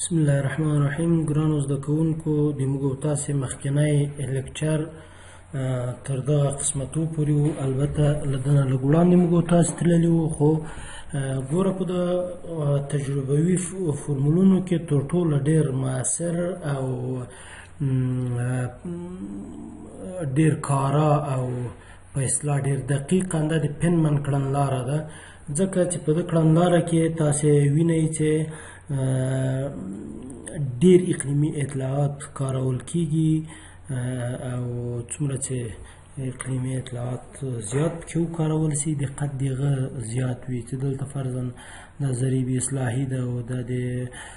بسم الله الرحمن الرحیم ګرانو زده کوونکو د موږ او تاسې مخکنی لیکچر تر دغه قسمتو پورې وو البته له دنه لږ وړاندې موږ او تاسې تللي وو خو ګوره په د تجربوي فرمولونو کې تر ټولو ډېر مؤثر او ډېر کارا او په اصطلاح ډېر دقیق انده د پنمن کړنلاره ده ځکه چې په د کړنلاره کې تاسو وینئ چې ډېر اقلیمي اطلاعات کارول کیږي او څومره چې اقلیمي اطلاعات زیات پکې وکارول سي دقت دغه زیات وي چې دلته فرضاً د ضریب اصلاحي ده او د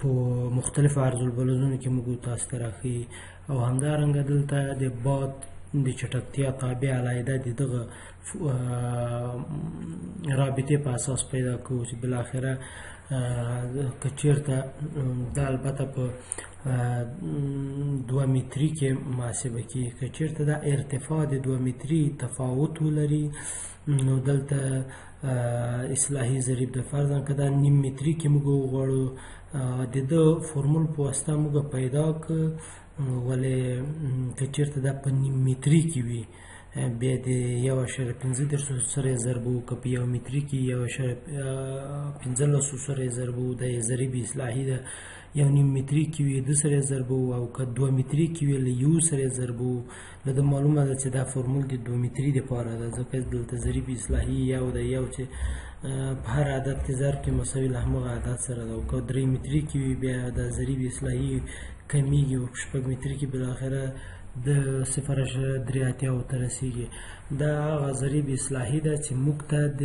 په مختلفو عرض البلدونو کې موږ تاسو ته راخی او همدارنګه دلته د باد د چټکتیا تابع علایده د دغه رابطه په اساس پیدا کوو چې بل اخره کچیرته دا البته په دوه متری کې محاسبه کیږي کچیرته دا ارتفاع د دوه متری تفاوت ولري نو دلته اصلاحي ضریب د فرضاً که دا نیم متري کې موږ وغواړو د ده فورمول په واسطه موږ پیدا ک ولې که چېرته دا په نیم متري کې وي بیا د یو اشاریه پنځه دېرشو سره یې ضرب وو که په یو متري کې یو اشاریه پنځلسو سره یې ضرب وو دا یې ضریب اصلاحي ده یو نیم متري کې وي د سره یې ضرب وو او که دوه متري کې وي له یو سره یې ضرب وو له د معلومه ده چې دا فورمول د دوه متری د پاره ده ځکه دلته ضریب اصلاحي یو د یو چې په هر عدد کې ضرب کې مساوي له همغه عدد سره ده او که درې متری کې وي بیا د ضریب اصلاحي کمیږي او شپږ متری کې بالاخره د صفر اشاره درې اتیا ته رسیږي دا هغه ضریب اصلاحي ده چې موږ ته د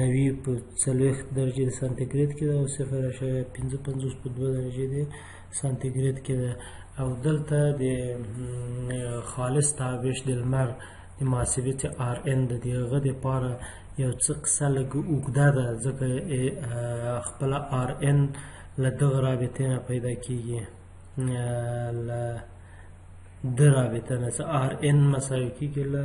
نوي په څلوېښت درجې د سانتیګریډ کې ده او صفر اعشاریه پنځه پنځوس په دوه درجې د سانتیګریډ کې ده او دلته د خالص تابش د لمر د محاسبې چې آر ان د دې هغه دپاره یو څه قصه لږ اوږده ده ځکه خپله آر ان له دغه رابطې نه پیدا کېږي له د رابطه نه څه آر ان مساوي کېږي له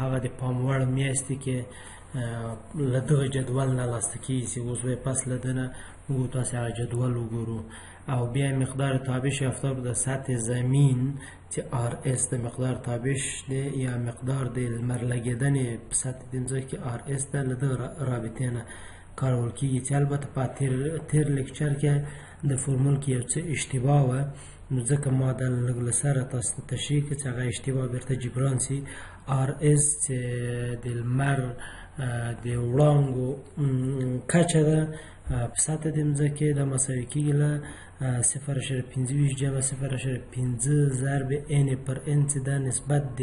هغه د پام وړ میاشتې کې له دغه جدول نه لاسته کیږي اوس به پس له دنه موږ تاسو هغه جدول وګورو او بیا مقدار تابش افتاب د سطح زمین چې آر اس د مقدار تابش دی یا مقدار د لمر لګیدنې په سطح د ځکه آر اس د له دغه رابطې نه کارول کیږي چې البته په تیر تیر لیکچر کې د فرمول کې یو څه اشتباه و نو ځکه ما دا لږ له سره تاسو ته تشریح کړه چې هغه اشتباه بیرته جبران سي آر اس چې د لمر د وړانګو کچه ده په سطح د مځکې دا مساوي کېږي له صفر اشاریه پنځه ویشت جمع صفر اشاریه پنځه ضرب ان پر ان چې دا نسبت د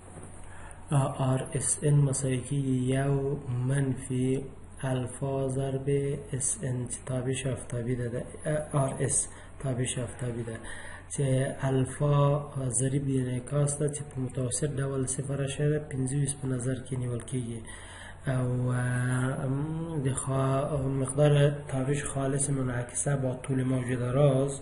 آر اس ان مساوي کېږي یو منفي الفا ضرب اس ان چې تابع شفتابي ده د آر اس تابع شفتابي ده چې الفا ضریب د انعکاس ده چې په متوسط ډول صفر شوه پنځه ویشت په نظر کې نیول کېږي او د مقدار تابع خالص منعکسه با طول موج دراز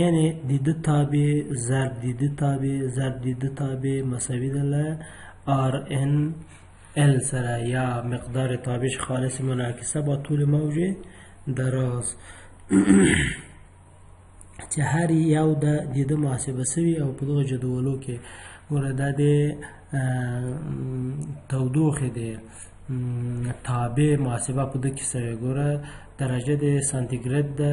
یعنی د د تابع ضرب د د تابع ضرب د د تابع مساوی ده له آر ان ال سره یا مقدار تابش خالص منعکسه با طول موج دراز چې هر یو د د د محاسبه سوي او په دغه جدولو کې ګوره دا د تودوخې دی تابع محاسبه په دې کې سوې ګوره درجه د سانتیګراد ده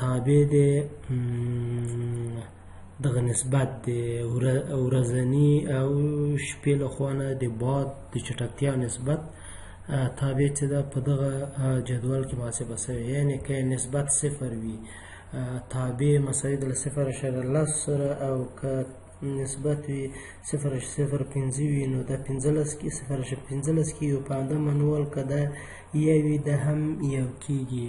تابع دی دغه نسبت د ورځني او شپې له خوا نه د باد د چټکتیا نسبت تابع چې ده په دغه جدول کې محاسبه شوې یعنې که نسبت صفر وي تابع مساوي د صفر اعشاریه لس سره او که نسبت وي صفر صفر پنځه وي نو دا پنځلس کې صفر پنځلس کېږي او په همده منوال که دا یو وي دا هم یو کېږي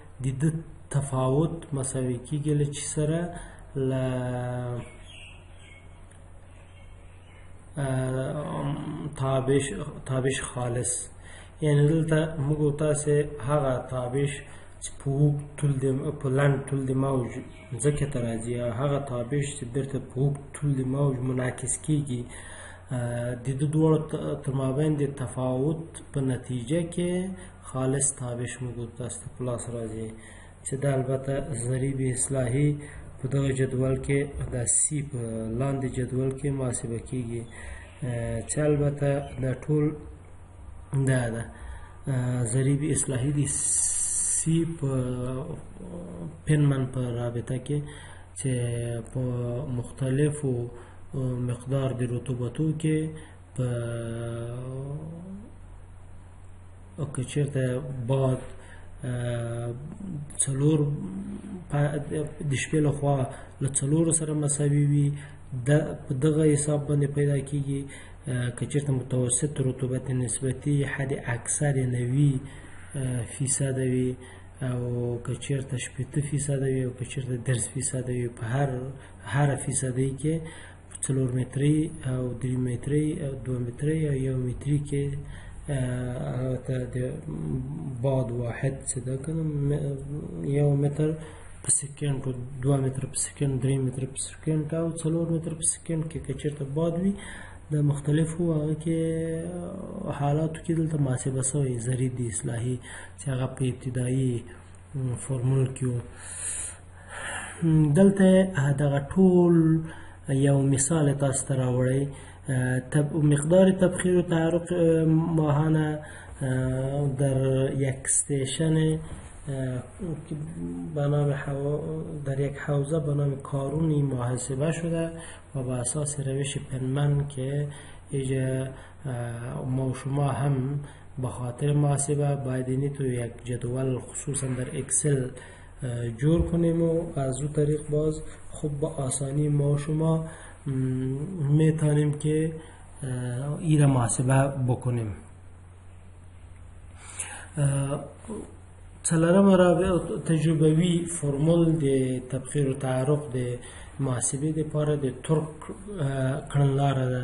د د تفاوت مساوي کېږي له چې سره له تابش تابش خالص یعنی دلته موږ تاسو هغه تابش چې په وګ تل د په لاند تل د موج ځکه تر راځي هغه تابش چې بیرته په وګ تل د موج منعکس کیږي د دوه تر مابین د تفاوت په نتیجه کې خالص تابش موږ تاسو ته پلاس راځي چې دا البته ضریب اصلاحي په دغه جدول کې د سی په لاندې جدول کې محاسبه کیږي چې البته دا ټول دا ده ضریب اصلاحي د سی په پنمن په رابطه کې چې په مختلفو مقدار د رطوبتو کې په او که چېرته باد څلور د شپې له خوا له څلورو سره مساوي وي د په دغه حساب باندې پیدا کیږي که چېرته متوسط رطوبت نسبتي حد اکثر نوي فیصد وي او که چېرته شپېته فیصد وي او که چېرته درس فیصد وي په هر هر فیصدۍ کې څلور متری او درې متری او دوه متری او یو متری کې هغه د باد واحد څه ده که یو متر په سکند او دوه متر په سکند درې متر په سکند او څلور متر په سکند کې که چېرته باد وي د مختلفو هغه کې حالاتو کې دلته محاسبه سوی ضریب د اصلاحي چې هغه په ابتدایي فورمول کې دلته دغه ټول یو مثال تاسو ته راوړی مقدار تبخیر و تحرک ماهانه در یک استیشن به نام در یک حوزه به نام کارونی محاسبه شده و به اساس روش پنمن که ایجا ما و شما هم به خاطر محاسبه باید اینی تو یک جدول خصوصا در اکسل جور کنیم و از او طریق باز خوب به آسانی ما شما میتانیم که ای را محاسبه بکنیم څلورم را تجربوي فرمول د تبخیر او تعرق د محاسبې لپاره د ترک کړنلاره ده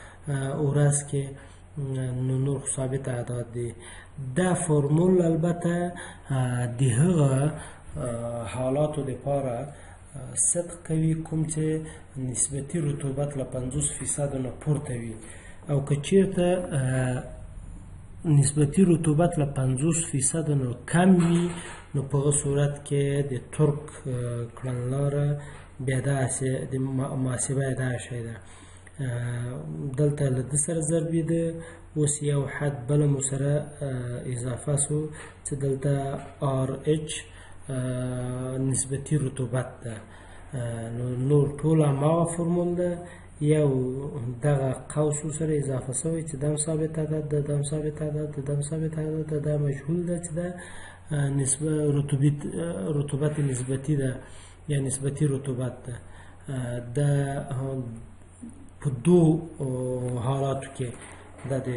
ورځ کې نو نور ثابت اعداد دي دا فرمول البته د هغه حالاتو لپاره صدق کوي کوم چې نسبتي رطوبت له 50 فیصد نه پورته وي او که چیرته نسبتي رطوبت له 50 فیصد نه کم وي نو په صورت کې د ترک کړنلاره بیا داسې د محاسبه داسې ده دلته له د سره ضربې ده اوس یو حد بل مو سره اضافه سو چې دلته ار اچ نسبتي رطوبت ده نو نور ټول ما فرمول ده یو دغه قوس سره اضافه شوی چې دم ثابت عدد ده دم ثابت عدد ده دم ثابت عدد ده دا مجهول ده چې ده نسبت رطوبت رطوبت نسبتي ده یا نسبتي رطوبت ده د په دو حالاتو کې د د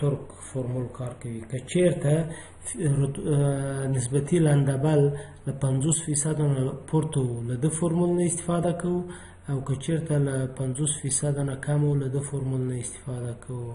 ترک فرمول کار کوي که چیرته نسبتي لندبل له 50 فیصد نه پورته له د فرمول نه استفاده کوو او که چیرته له 50 فیصد نه کم له د فرمول نه استفاده کوو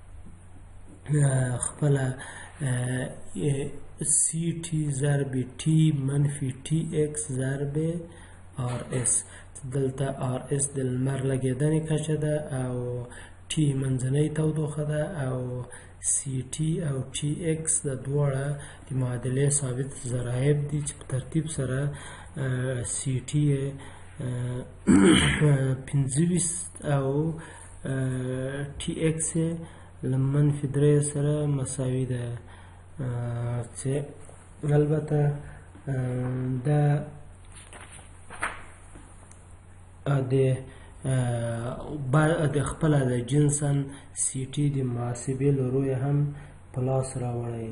خپل سی ټی ضرب ټی منفی ټی ایکس ضرب آر اس دلته آر اس د لمر لګېدنې کچه ده او ټي منځنۍ تودوخه ده او سی ټي او ټي ایکس د دواړه د معادلې ثابت ضرایب دي چې په ترتیب سره سی ټي پنځه او ټي ایکس له منفي درې سره مساوي ده چې البته دا د د خپله د جنسن سی ټي د محاسبې له رویه هم په لاس راوړی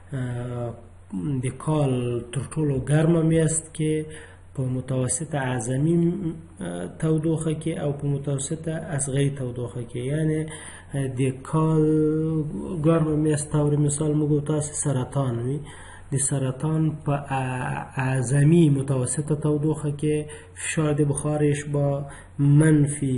د کال تر ټولو ګرمه میاشت کې په متوسطه اعظمي تودوخه کې او په متوسطه اصغري تودوخه کې یعنی د کال ګرمه میاشت تور مثال موږ تاسو سرطان وي د سرطان په اعظمي متوسطه تودوخه کې فشار د بخارش با منفي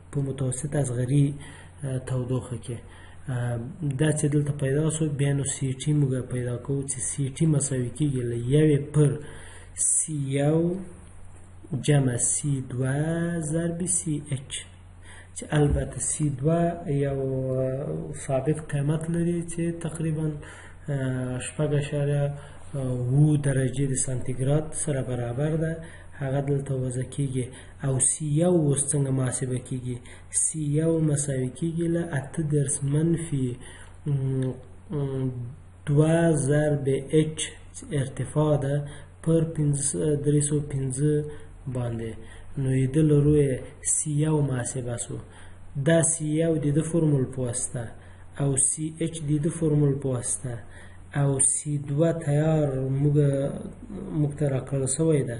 په متوسط اصغري تودوخه کې دا چې دلته پیدا شو بیا نو سی ټي موږ پیدا کوو چې سی ټي مساوي کېږي له یوې پر سی یو جمع سی دوه ضرب سی اچ چې البته سی دوه یو ثابت قیمت لري چې تقریبا شپږ اشاریه اووه درجې د سانتیګراد سره برابر ده هغه دلته وضع کېږي او سی یو اوس څنګه محاسبه کیږي سی یو مساوي کیږي له اته دېرش منفي دوه ضرب اچ ارتفاع ده پر درې سوه پنځه باندې نو یې ده لرو یې سی یو محاسبه سو دا سی یو د ده فرمول په واسطه او سی اچ د ده فرمول په واسطه او سی دوه تیار موږ موږ ته راکړل سوی ده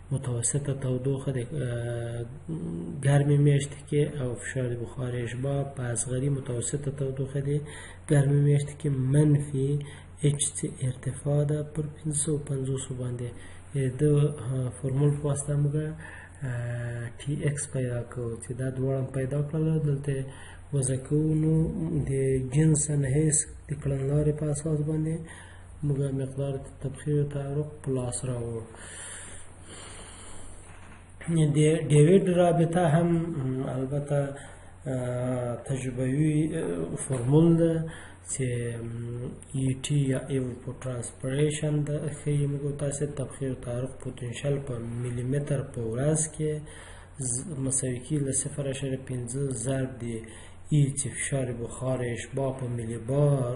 متوسطه تودوخه د ګرمې میاشت کې او فشار د بخار اشباع په اصغري متوسطه تودوخه د ګرمې میاشت کې منفي اچ چې ارتفاع ده پر 550 باندې د فرمول په واسطه موږ ټي ایکس پیدا کوو چې دا دواړه پیدا کړل دلته وځکو نو د جنس نهیس د کړنلارې په اساس باندې موږ مقدار تبخیر تعارف پلاس راوړو د ډیویډ رابطه هم البته تجربوي فرمول ده چې ای ټي یا ایو په ترانسپریشن د خې موږ تاسو تبخیر تعارف پوتنشل په ملي متر په ورځ کې مساوي کی له 0.5 ضرب دی ای چې فشار بخار اشباع په ملي بار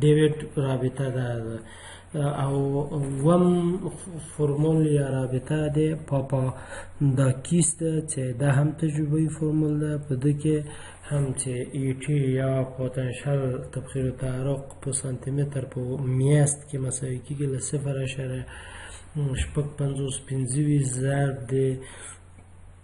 ډیویډ رابطه ده او وم فرمول یا رابطه ده پاپا دا کیس ده چې دا هم تجربه فرمول ده په دې کې هم چې ایټي یا پوتنشل تبخیر و تعرق په سانتی متر په میاست کې مساوي کېږي له صفر اشاره شپږ پنځوس پنځه ویشت ضرب د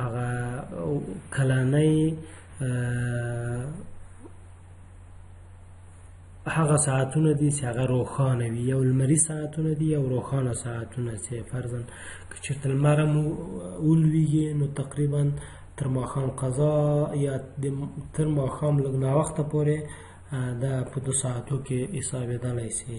هغه کلانۍ هغه ساعتونه دي چې هغه روښانه وي یو لمریز ساعتونه دي یو روښانه ساعتونه چې فرضاً که چېرته لمر هم ولویږي نو تقریبا تر ماښام قضا یا تر ماښام لږ ناوخته پورې دا په دو ساعتو کې حسابېدلی شي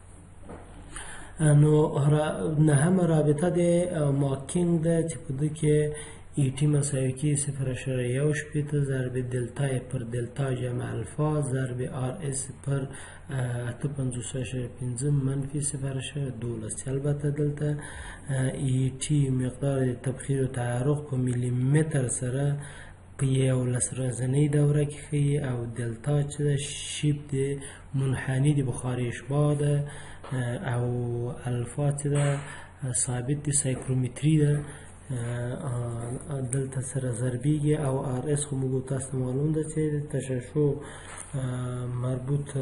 نو را نهم رابطه د ماکینګ ده چې په دې کې ایټي مساوي کې صفر اشاره یو شپېته ضرب دلتا پر دلتا جمع الفا ضرب آر اس پر اته پنځوس اشاره پنځه منفي صفر اشاره دولس چې البته دلته ایټي مقدار د تبخیر و تعرق په ملي متر سره په یو لس ورځنۍ دوره کې ښیي او دلتا چې ده شیب د منحنی دی بخاری اشباه ده او الفا چې ده ثابت دی سایکرومتری ده دلته سره ضربیږي او ار اس خو موږ تاسو معلوم ده چې تشعشع مربوط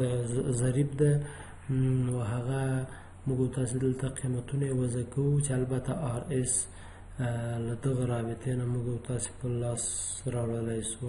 ضریب ده نو هغه موږ تاسو دلته قیمتونه وضع کوو چې البته ار اس له دغه رابطې نه موږ تاسو په لاس راوړلی سو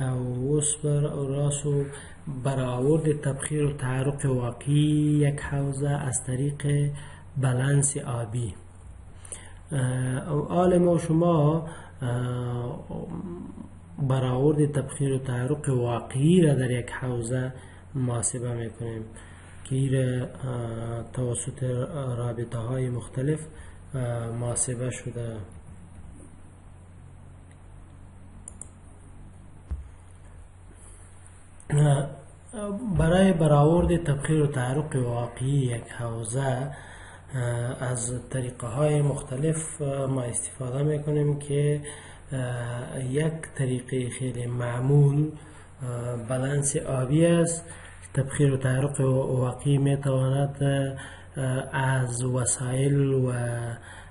اوس بر راسو برآورد تبخیر و تحرک واقعی یک حوزه از طریق بلنس آبی او آل ما شما برآورد تبخیر و تحرک واقعی را در یک حوزه محاسبه میکنیم که ایر توسط رابطه های مختلف محاسبه شده برای برآورد تبخیر و تحرک واقعی یک حوزه از طریقه های مختلف ما استفاده میکنیم که یک طریقه خیلی معمول بلنس آبی است تبخیر و تحرق واقعی میتواند از وسایل و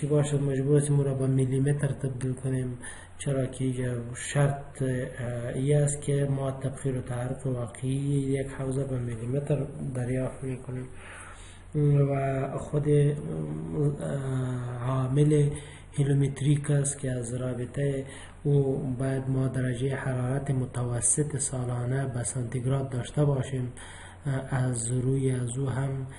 چی باشد مجبور هستیم او را به میلی متر تبدیل کنیم چرا که شرط ای است که ما تبخیر و تحرک واقعی یک حوزه به میلی متر دریافت میکنیم و خود عامل کیلومتریک است که از رابطه او باید ما درجه حرارت متوسط سالانه به سانتیگراد داشته باشیم از روی از او هم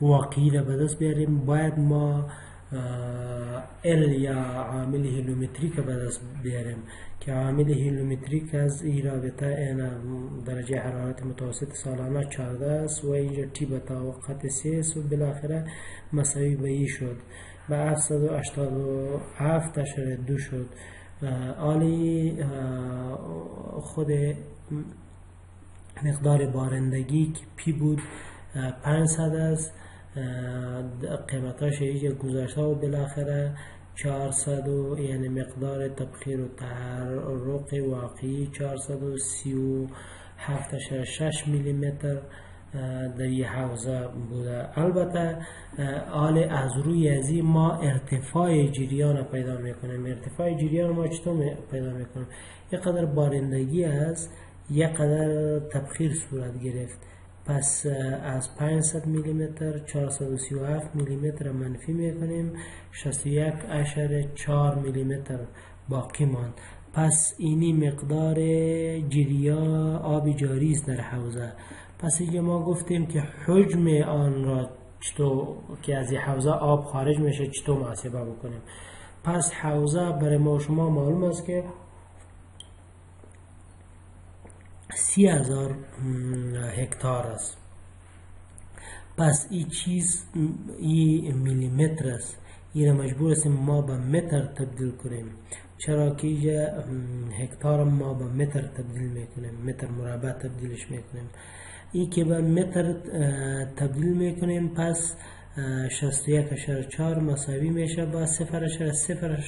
واقعی را به دست بیاریم باید ما ال یا عامل هیلومتریک به دست بیاریم که عامل هیلومتریک از این رابطه این درجه حرارت متوسط سالانه 14 است و اینجا تی به طاقت 3 است و بالاخره مساوی به ای شد به 787 اشاره دو شد عالی خود مقدار بارندگی که پی بود 500 است قیمتاش ایجا گذاشته و بالاخره 400 یعنی مقدار تبخیر و تحرق واقعی 437.6 متر در یه حوزه بوده البته آل از روی از ما ارتفاع جریان پیدا میکنیم ارتفاع جریان ما چطور پیدا میکنیم یه قدر بارندگی از یه قدر تبخیر صورت گرفت پس از 500 میلیمتر 437 میلیمتر منفی میکنیم 61.4 میلیمتر باقی ماند پس اینی مقدار جریا آب جاری است در حوزه پس اینجا ما گفتیم که حجم آن را چطور که از این حوزه آب خارج میشه چطور محاسبه بکنیم پس حوزه برای ما شما معلوم است که سی هزار هکتار است پس این چیز این میلیمتر است این مجبور است ما به متر تبدیل کنیم چرا که اینجا هکتار ما به متر تبدیل میکنیم متر مربع تبدیلش میکنیم این که به متر تبدیل میکنیم پس شست یک اشر چار مساوی میشه با سفر اشر سفر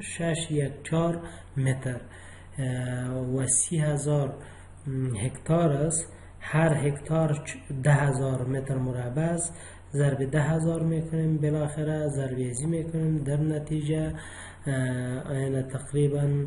شش یک چار متر و سی هزار هکتار است هر هکتار ده هزار متر مربع است ضرب ده هزار میکنیم بالاخره ضرب ازی میکنیم در نتیجه این تقریبا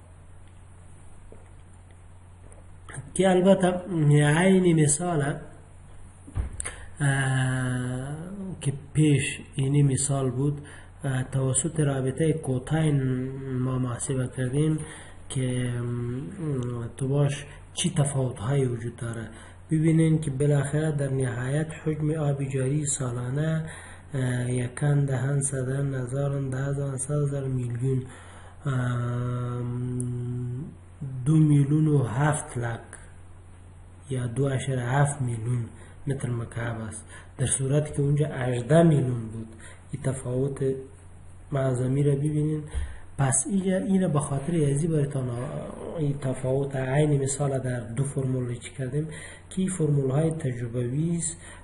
که البته عین مثال که پیش اینی مثال بود توسط رابطه کوتاین ما محاسبه کردیم که تو باش چی تفاوت های وجود داره ببینین که بالاخره در نهایت حجم آب جاری سالانه یکن دهن صدن هزارن ده هزار میلیون دو میلون و هفت لک یا دو اشاره هفت میلون متر مکعب است در صورت که اونجا 18 میلون بود این تفاوت معظمی را ببینید پس اینجا این به خاطر ازی برتان این تفاوت عین مثال در دو فرمول چی کردیم که فرمول های تجربوی است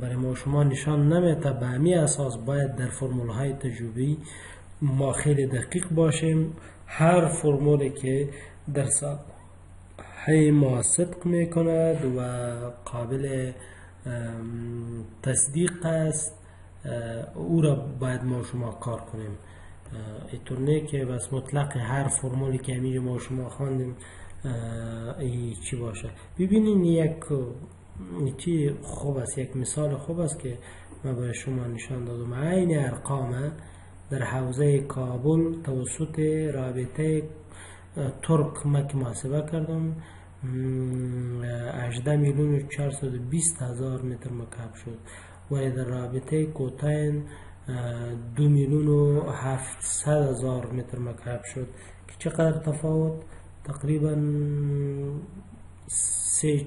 برای ما شما نشان نمیده به همین اساس باید در فرمول های تجربی ما خیلی دقیق باشیم هر فرمولی که در هی ما صدق میکند و قابل تصدیق است او را باید ما شما کار کنیم اینطور نه که بس مطلق هر فرمولی که همینجا ما شما خواندیم چی باشه ببینین یک یکی خوب است یک مثال خوب است که ما برای شما نشان دادم عین ارقام در حوزه کابل توسط رابطه ترک مک محاسبه کردم 18 میلیون و 420 هزار متر مکعب شد و در رابطه کوتاین دو میلیون و هفتصد هزار متر مکعب شد که چقدر تفاوت تقریبا سه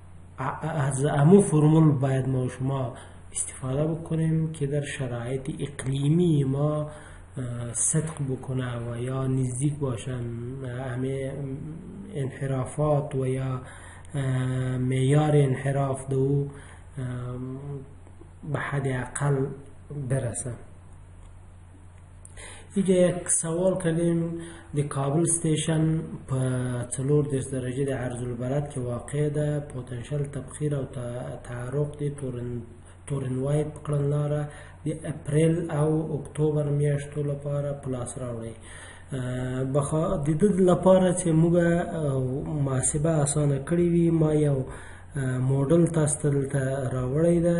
از امو فرمول باید ما شما استفاده بکنیم که در شرایط اقلیمی ما صدق بکنه و یا نزدیک باشن همه انحرافات و یا میار انحراف دو او به حد اقل برسه ایجا یک سوال کردیم د کابل ستیشن په څلور دېرش درجه د عرض البلد کې واقع ده پوتنشل تبخیر او تعرق د تورن تورنوای په کړنلاره د اپریل او اکتوبر میاشتو لپاره پلاس راوړي بخا د دې لپاره چې موږ محاسبه اسانه کړې وي ما یو موډل تاسو ته راوړی دی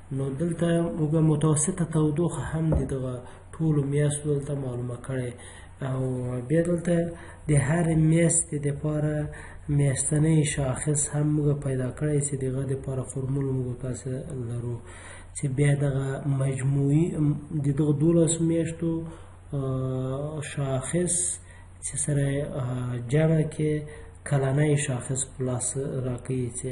نو دلته موږ متوسطه تودوخه هم د دغه ټولو میاشتو دلته معلومه کړې او بیا دلته د هرې میاشتې دپاره میاشتنی شاخص هم موږ پیدا کړی چې دغه دپاره فرمول موږ تاسو لرو چې بیا دغه مجموعي د دغه دولس میاشتو شاخص چې سره جمع کې کلنی شاخص پلاس راکوي چې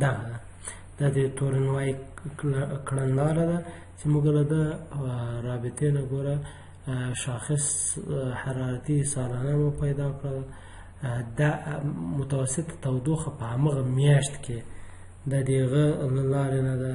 دا دا د تورنوای کړنداره ده چې موږ له ده رابطې نه ګوره شاخص حرارتي سالانه مو پیدا کړل دا متوسط تودوخه په همغه میاشت کې د دغه لارې نه ده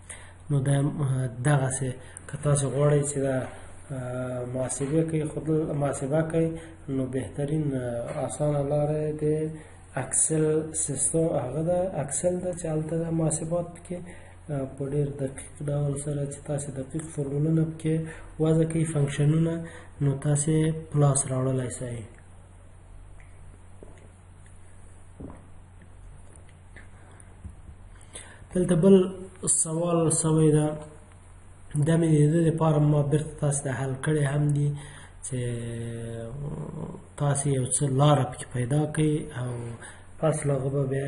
نو دا دغه سه که تاسو غواړئ چې دا محاسبه کوي خود محاسبه کوي نو بهترین اسانه لاره دی اکسل سیستم هغه ده اکسل ده چې هلته د محاسبات پکې په ډېر دقیق ډول سره چې تاسو دقیق فرمولونه پکې وضع کوي فنکشنونه نو تاسو پلاس راوړلای شئ دلته بل سوال سوی ده دا مې د دې لپاره ما بیرته تاسو ته حل کړی هم دي چې تاسو یو څه لاره پکې پیدا کړئ او پس له هغه به بیا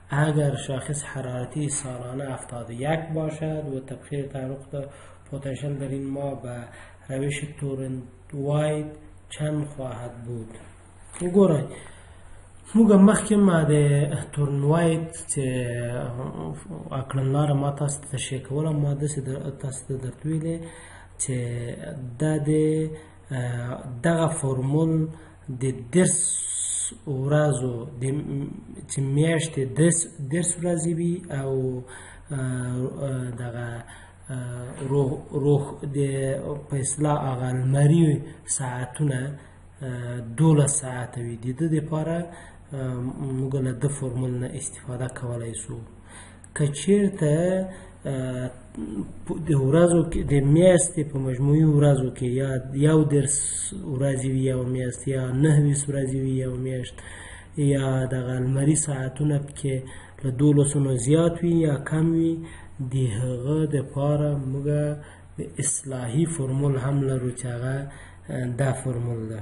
اگر شاخص حرارتی سالانه 71 باشد و تبخیر تعرق پوتنشل در این ما به روش تورن واید چند خواهد بود گوره موږ مخکې ما د تورنوایت چې اکړنلاره ما تاسو ته تشریح کوله ما داسې تاسو ته درته ویلې چې دا د دغه فورمول د درس ورځو د چې میاشتې درس درس ورځې وي او دغه روح روح د په اصلاح هغه لمري ساعتونه دوله ساعت وي د دې لپاره موږ له د فورمول نه استفاده کولای شو که چیرته د ورځو کې د میاشتې په مجموعي ورځو کې یا یو درس ورځې وي یو میاشت یا نهه ویس ورځې وي یو میاشت یا دغه لمري ساعتونه پکې له دولسو نه زیات وي یا کم وي د هغه دپاره موږ د اصلاحي فرمول هم لرو چې هغه دا فرمول ده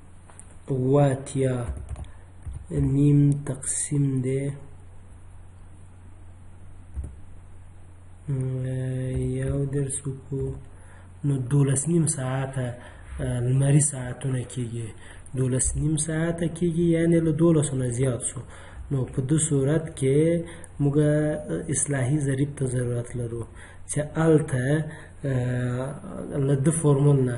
واتیا نیم تقسیم دی یو درس وکړو نو دولس نیم ساعته لمری ساعتونه کیږي دولس نیم ساعته کیږي یعنی له دولسو نه زیات شو نو په دو صورت کې موږ اصلاحي ضریب ته ضرورت لرو چې هلته له ده فورمول نه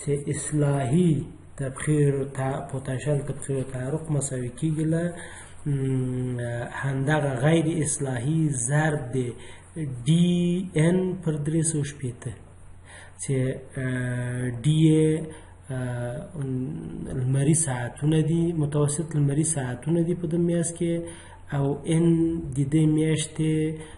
چې اصلاحي تبخیر او تا پوتنشل تبخیر او تعرق مساوي کیږي له همدغه غیر اصلاحي ضرب دی ډي ان پر درې سوه شپېته چې ډي یې لمري ساعتونه دي متوسط لمري ساعتونه دي په دې میاشت کې او ان د دې میاشتې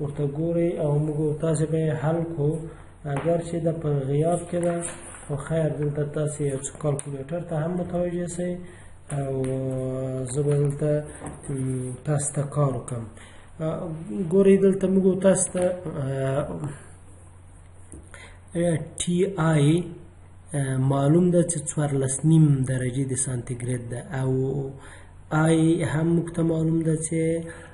ورته ګوري او موږ تاسو به حل کو اگر چې د په غیاب کې ده خو خیر دلته تاسو یو څه کالکولیټر ته هم متوجه شئ او زه به دلته تاسو ته کار وکړم ګورئ دلته موږ تاسو ته ټي آی معلوم ده چې څوارلس نیم درجې د سانتیګریډ ده او آی هم موږ ته معلوم ده چې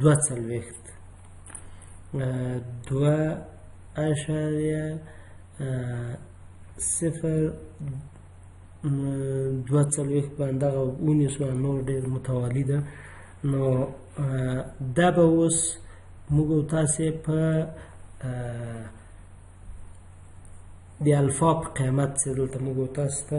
دوه څلوېښت دوه اشاریه صفر دوه څلوېښت باندې دغه ونیسو نور ډېر متوالي ده نو دا به اوس موږ او تاسې په د الفا په قیمت چې دلته موږ او تاسو ته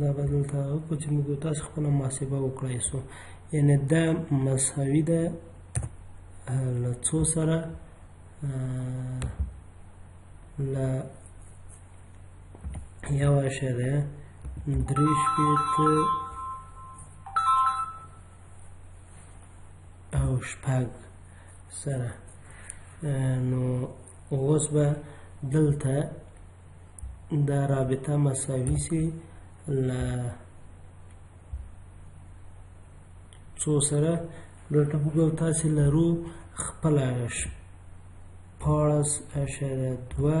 دا به دلته هغه کړو چې موږ تاسو خپله محاسبه وکړای سو یعنې دا مساوي ده له څو سره له یو اعشاریه درې شپېته او شپږ سره نو اوس به دلته دا رابطه مساوي سي له څو سره دلته وګورئ تاسو لرو خپل اړش پاړس اشاره دوه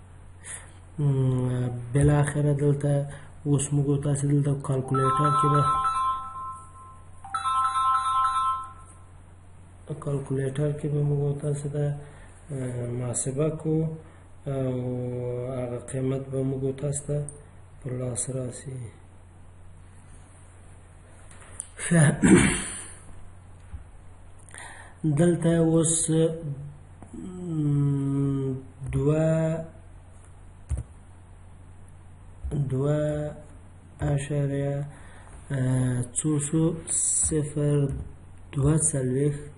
بل اخره دلته اوس موږ تاسو دلته کالکولیټر کې به کالکولیټر کې به موږ تاسو ته محاسبه کو او هغه قیمت به موږ تاسو ته پر لاس راسي دلته اوس دوه دوه اشاریه څو څو صفر دوه څلوېښت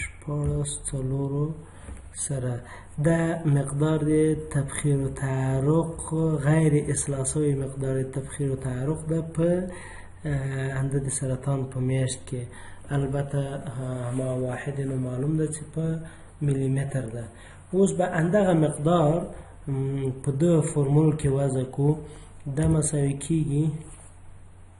شپاړس څلورو سره دا مقدار دی تبخیر و تعرق غیر اصلاصوی مقدار تبخیر و تعرق ده په اندد سرطان په میاشت کې البته ما واحد نو معلوم ده چې په ملي متر ده اوس به اندغه مقدار په دو فرمول کې وضع کو دا مساوي کیږي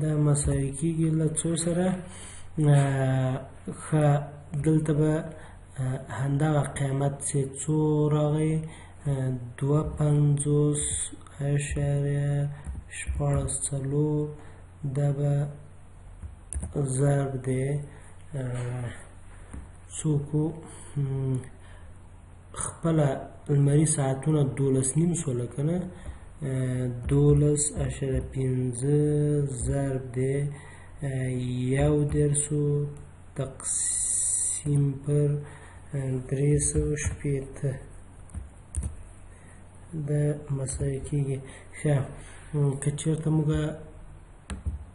دا مساوي کېږي له څو سره ښه دلته به همدغه قیمت چې څو راغی دوه پنځوس اعشاریه شپاړس څلور دا به ضرب د څوکو خپل لمری ساعتونه دولس نیم سول کنه دولس اشره پنځه ضرب د یو درسو تقسیم پر درې سو شپېته د مسایل کېږي ښه که چېرته موږ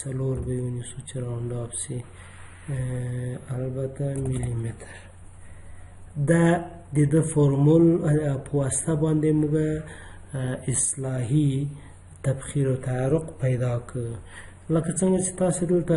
څلور به ونیسو چې راوند اف سي البته ملي متر دا د د فرمول په واسطه باندې موږ اصلاحي تبخیر او تعرق پیدا کړ لکه څنګه چې تاسو دلته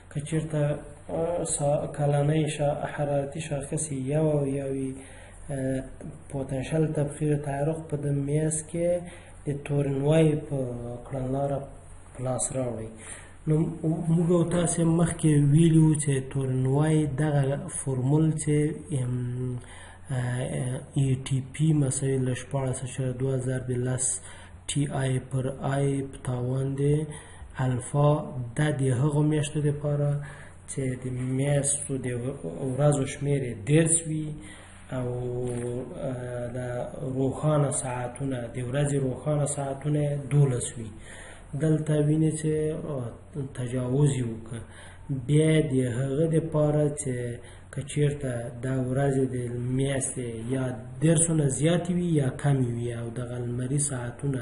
که چیرته کلنۍ شا حرارتي شاخص یو او یا وي پوتنشل تبخیر تعرق په د میز کې د تورنوای په کړنلاره لاس راوړي نو موږ او تاسو مخکې ویلو چې تورنوای دغه فرمول چې ای ټي پی مساوي له 14 سره 2000 د 10 ټي آی پر آی په تاوان دی الفا د د هغو میاشتو لپاره چې د میاشتو د ورځو شمیر ډیر وي او د روخانه ساعتونه د ورځې روخانه ساعتونه دولس وي دلته ویني چې تجاوز یو که بیا د هغه د پاره چې کچیرته د ورځې د میاشتې یا درسونه زیات وي یا کم وي او د غلمري ساعتونه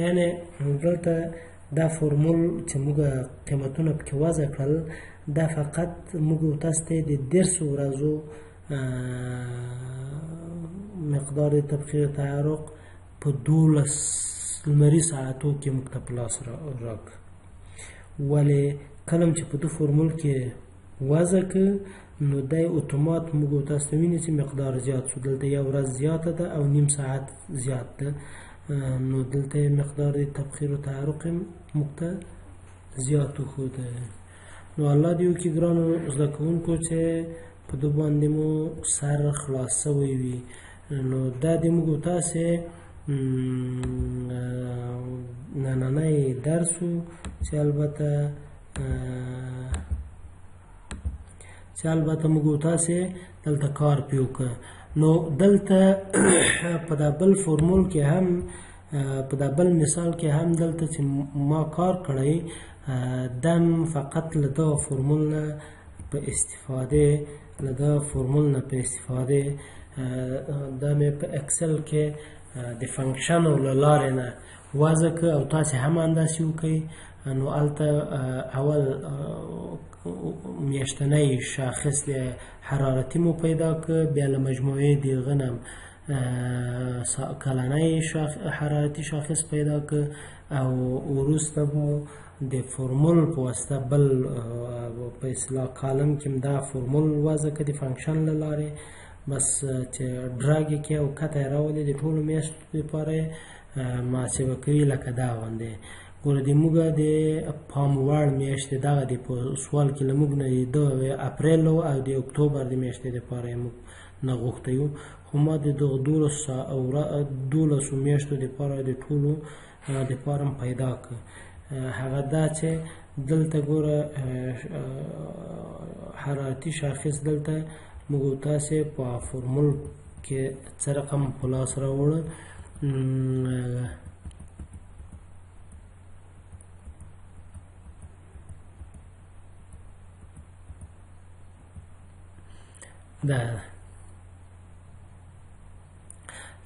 یعنی دلته دا فورمول چې موږ قیمتونه پکې وضع کړل دا فقط موږ تاسو ته د درس ورځو مقدار تبخیر تعرق په دولس لمری ساعتو کې موږ ته پلاس راک ولی کلم چې په دو فورمول کې وضع که نو دی اتومات موږ تاسو ته ویني چې مقدار زیات شو دلته یو ورځ زیاته ده او نیم ساعت زیات ده نو دلته مقدار د تبخیر او تحرک موږ ته زیات وښوده نو الله دې وکړي ګرانو زده کوونکو چې په دو باندې مو سر خلاص سوی وي نو دا دې موږ تاسو نننی درس چې البته چې البته موږ تاسو دلته کار پیو که نو دلته په دا بل فرمول کې هم په دا بل مثال کې هم دلته چې ما کار کړی دم فقط له دا فرمول نه په استفاده له دا فرمول نه په استفاده دا مې په اکسل کې د فنکشن او له لارې نه وضع که او تاسو هم انداسې وکړئ نو الته اول میاشتنی شاخص د حرارتي مو پیدا ک بیا له مجموعې د غنم کلنی شاخ حرارتي شاخص پیدا ک او وروسته مو د فرمول په واسطه بل په اصطلاح کالم کې دا فرمول وضع کړي د فنکشن له لارې بس چې ډراګ کې او کته راولې د ټولو میاشتو لپاره محاسبه کوي لکه دا غوندې ګوره د موږ د پام وړ میاشتې دغه د په سوال کې له موږ نه د اپریل او د اکتوبر د میاشتې لپاره یې موږ نه غوښتی یو خو ما د دغه دولس او دولسو میاشتو لپاره د ټولو لپاره پیدا کړ هغه دا چې دلته ګوره حرارتي شاخص دلته موږ تاسې په فرمول کې څه رقم په لاس راوړل دا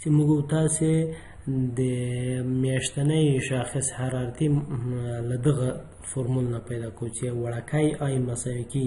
چې موږ تاسو د میاشتنۍ شاخص حرارتي لدغه فرمول نه پیدا کو چې وړکای آی مساوي کی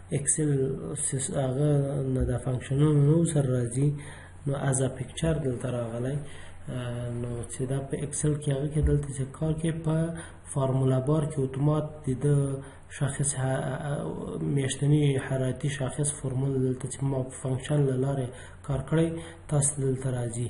اکسل هغه نه دا فنکشنونه نو سره راځي نو از ا پکچر دلته راغلی نو چې دا په اکسل کې هغه کې دلته چې کار کې په فارمولا بار کې اتومات د د شاخص میاشتنی حرارتي شاخص فرمول دلته چې ما فنکشن له لارې کار کړی تاسو دلته راځي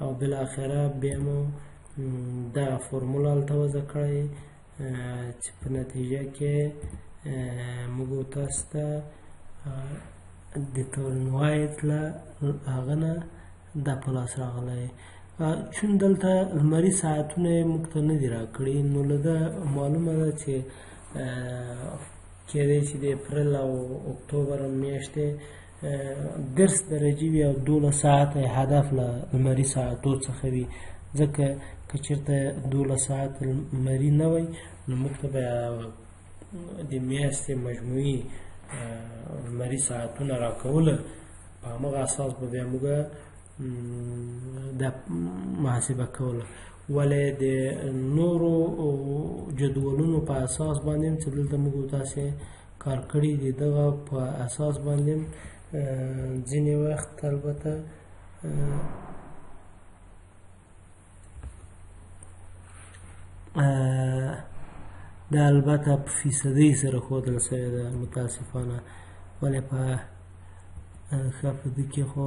او بالاخره بیا مو دغه فرمول هلته وضع کړی چې په نتیجه کې موږ تاسو ته د تورنوایت له هغه نه دا په لاس راغلی چون دلته لمري ساعتونه یې موږ ته نه دي راکړي نو له ده معلومه ده چې کېدای شي د اپریل او اکتوبر میاشتې درس درجه وي او دوله ساعته هدف له لمري ساعتو څخه وي ځکه که چېرته دوله ساعت لمري نه وای نو موږ ته به د میاشتې مجموعي لمري ساعتونه راکوله په همغه اساس به بیا موږ د محاسبه کوله ولې د نورو جدولونو په اساس باندې چې دلته موږ تاسو کار کړی دی دغه په اساس باندې ځینې وخت البته دا البته په فیصدۍ سره ښودل سوې ده متاسفانه ولې په ښه په دې کې خو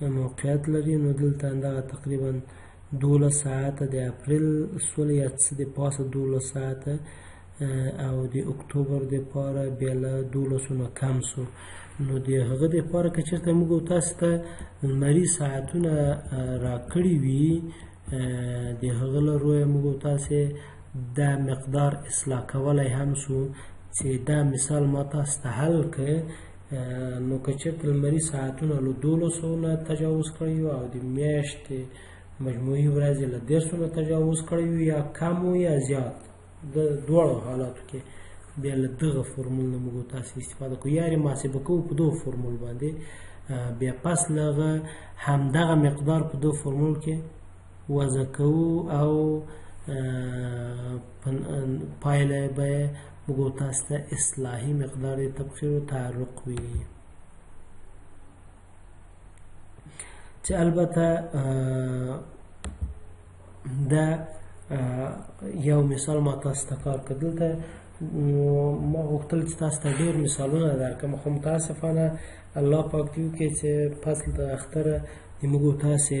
موقعیت لري نو دلته همدغه تقریبا دولس ساعته د اپریل سوله یا څه د پاسه دولس ساعته او د اکتوبر د پاره بیا له دولسو نه کم سو نو د هغه د پاره که چېرته موږ تاسو ته لمري ساعتونه راکړي وي د هغه له رویه موږ تاسو دا مقدار اصلاح کولی هم سو چې دا مثال ما تاسو ته حل کړ نو که چېرته لمري ساعتونه له دولسو نه تجاوز کړی وي او د میاشتې مجموعي ورځې له دېرشو نه تجاوز کړی وي یا کم وي یا زیات د دواړو حالاتو کې بیا له دغه فرمول نه موږ تاسو استفاده کوو یاري محاسبه کوو په دوه فرمول باندې بیا پس لغه همدغه مقدار په دوه فرمول کې وضع کوو او پایله به وګو تاسو ته اصلاحي مقدار د تبخیر او تعرق وي چې البته دا یو مثال ما تاسو ته کار کړ دلته ما غوښتل چې تاسو ته ډېر مثالونه درکړم خو متاسفانه الله پاک دیو کې چې فصل د اختر د موږ تاسو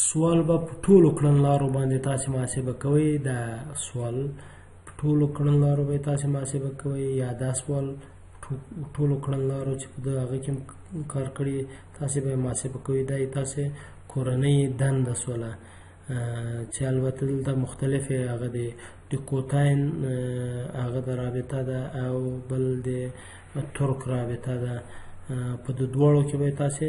سوال به په ټولو کړنلارو باندې تاسو محاسبه کوئ دا سوال په ټولو کړنلارو به تاسو محاسبه کوئ یا دا سوال ټولو کړنلارو چې په هغه کې کار کړی تاسو به محاسبه کوئ دا تاسو کورنۍ دنده سوله چې البته دلته مختلفې هغه د د کوتاین هغه د رابطه ده او بل د ترک رابطه ده په دواړو کې به تاسو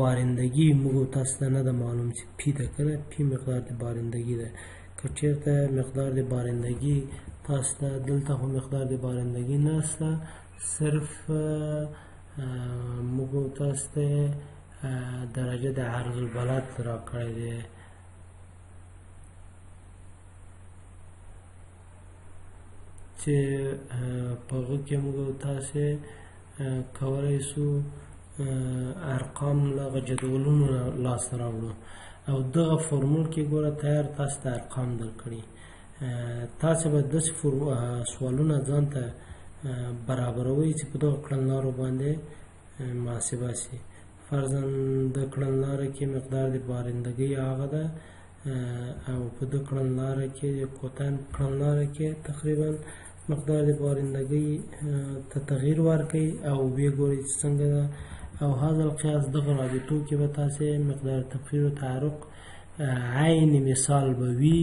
بارندګي موږ تاسو ته نه ده معلوم چې پی ده کنه پی مقدار د بارندګي ده که چیرته مقدار د بارندګي تاسو ته دلته هم مقدار د بارندګي نه سته صرف موږ تاسو ته درجه د عرض البلد را کړی دی چې په هغه کې موږ تاسو کولای شو ارقام له جدولونو لاس راوړو او دغه فرمول کې ګوره تیار تاسو ته ارقام درکړي تاسو به د سوالونه ځان ته برابروي چې په دغه کړنلارو باندې محاسبه سي فرضاً د کړنلاره کې مقدار د بارندګۍ هغه ده او په د کړنلاره کې د کوتان کړنلاره کې تقریبا مقدار د بارندګۍ ته تغییر ورکړي او ویې ګورئ چې څنګه ده او هذا القیاس دغه رابطو کې به تاسې مقدار تفخیر و تعرق عین مثال به وي